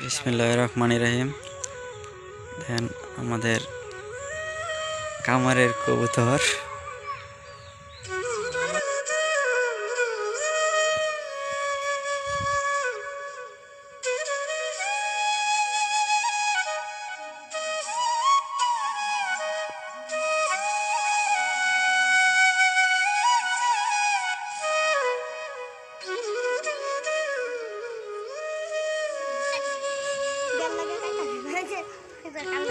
বিসমিল্লাহ রহমান রহিম। দেন আমাদের কামারের কবুতর। লাগে